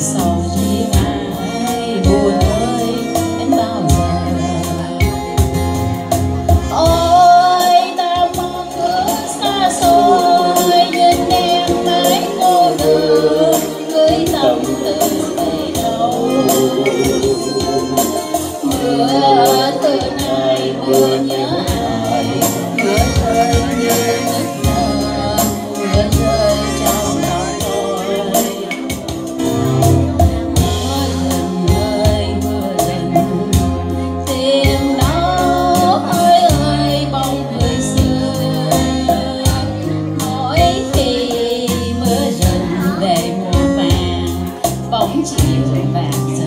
sầu như ai buồn ơi đến bao giờ? Ôi, ta mong ước xa xôi nhưng em mãi cô đơn với tâm tư về đâu? to 怎么办